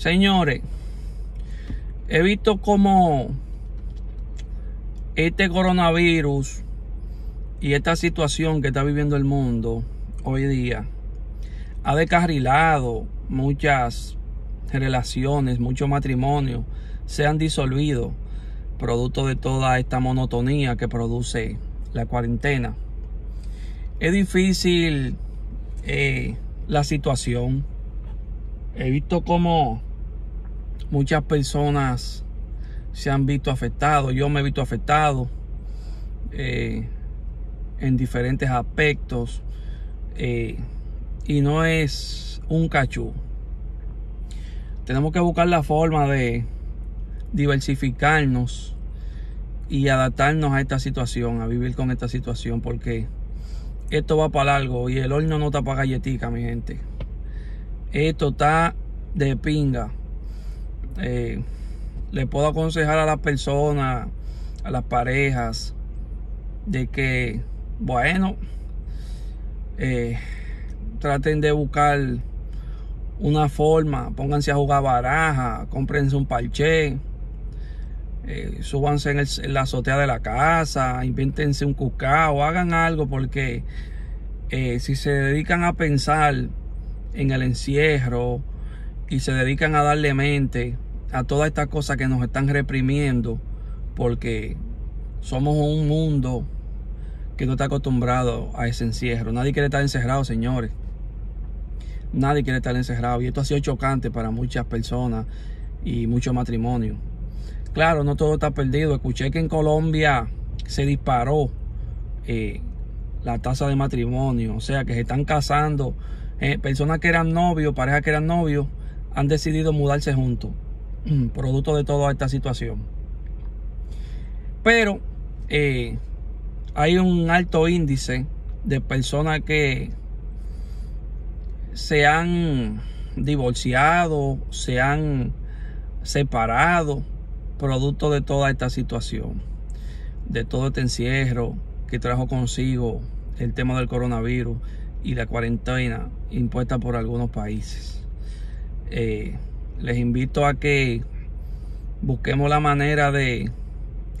Señores, he visto como este coronavirus y esta situación que está viviendo el mundo hoy día ha descarrilado muchas relaciones, muchos matrimonios se han disolvido producto de toda esta monotonía que produce la cuarentena. Es difícil eh, la situación. He visto como muchas personas se han visto afectados. Yo me he visto afectado eh, en diferentes aspectos. Eh, y no es un cachú. Tenemos que buscar la forma de diversificarnos y adaptarnos a esta situación, a vivir con esta situación, porque esto va para largo y el horno no está para galletica, mi gente. Esto está de pinga. Eh, le puedo aconsejar a las personas, a las parejas, de que, bueno, eh, traten de buscar una forma, pónganse a jugar baraja, cómprense un parche, eh, súbanse en, la azotea de la casa, invéntense un cucao, hagan algo porque eh, si se dedican a pensar en el encierro y se dedican a darle mente a todas estas cosas que nos están reprimiendo, porque somos un mundo que no está acostumbrado a ese encierro. Nadie quiere estar encerrado, señores. Nadie quiere estar encerrado. Y esto ha sido chocante para muchas personas y muchos matrimonios. Claro, no todo está perdido. Escuché que en Colombia se disparó eh, la tasa de matrimonio. O sea, que se están casando. Eh, personas que eran novios, parejas que eran novios, han decidido mudarse juntos. Producto de toda esta situación. Pero eh, hay un alto índice de personas que se han divorciado, se han separado producto de toda esta situación, de todo este encierro que trajo consigo el tema del coronavirus y la cuarentena impuesta por algunos países. Eh, les invito a que busquemos la manera de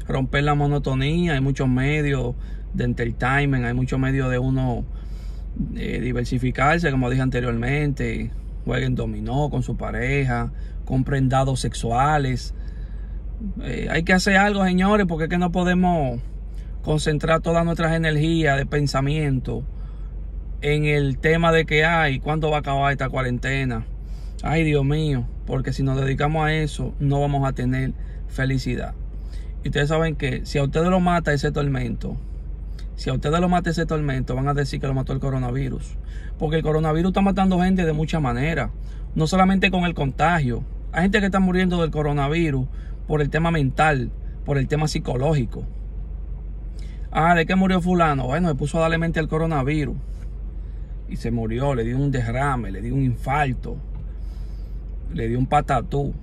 romper la monotonía. Hay muchos medios de entertainment, hay muchos medios de uno eh, diversificarse, como dije anteriormente, jueguen dominó con su pareja, compren dados sexuales. Eh, hay que hacer algo, señores, porque es que no podemos concentrar todas nuestras energías de pensamiento en el tema de que hay, cuándo va a acabar esta cuarentena. Ay, Dios mío, porque si nos dedicamos a eso, no vamos a tener felicidad. Y ustedes saben que si a ustedes lo mata ese tormento, si a ustedes lo mata ese tormento, van a decir que lo mató el coronavirus. Porque el coronavirus está matando gente de muchas maneras. No solamente con el contagio. Hay gente que está muriendo del coronavirus por el tema mental, por el tema psicológico. Ah, ¿de qué murió fulano? Bueno, se puso a darle mente al coronavirus. Y se murió, le dio un derrame, le dio un infarto, le dio un patatú,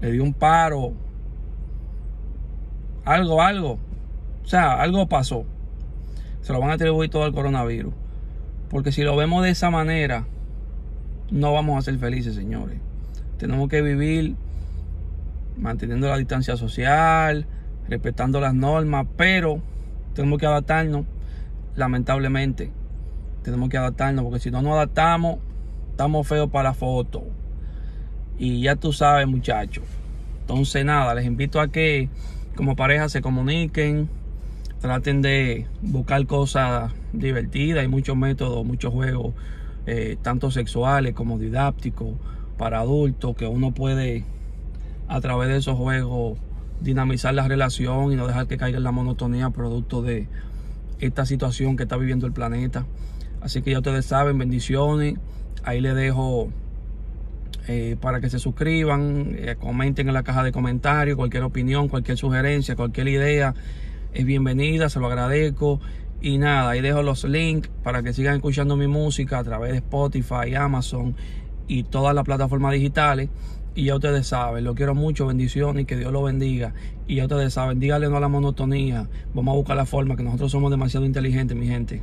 le dio un paro. Algo, algo. O sea, algo pasó se lo van a atribuir todo al coronavirus. Porque si lo vemos de esa manera, no vamos a ser felices, señores. Tenemos que vivir manteniendo la distancia social, respetando las normas, pero tenemos que adaptarnos, lamentablemente. Tenemos que adaptarnos, porque si no nos adaptamos, estamos feos para la foto. Y ya tú sabes, muchachos. Entonces, nada, les invito a que como pareja se comuniquen, traten de buscar cosas divertidas. Hay muchos métodos, muchos juegos, eh, tanto sexuales como didácticos, para adultos, que uno puede a través de esos juegos dinamizar la relación y no dejar que caiga en la monotonía producto de esta situación que está viviendo el planeta. Así que ya ustedes saben, bendiciones. Ahí les dejo eh, para que se suscriban, eh, comenten en la caja de comentarios, cualquier opinión, cualquier sugerencia, cualquier idea es bienvenida, se lo agradezco. Y nada, ahí dejo los links para que sigan escuchando mi música a través de Spotify, Amazon y todas las plataformas digitales. Y ya ustedes saben, lo quiero mucho, bendiciones y que Dios lo bendiga. Y ya ustedes saben, díganle no a la monotonía. Vamos a buscar la forma, que nosotros somos demasiado inteligentes, mi gente.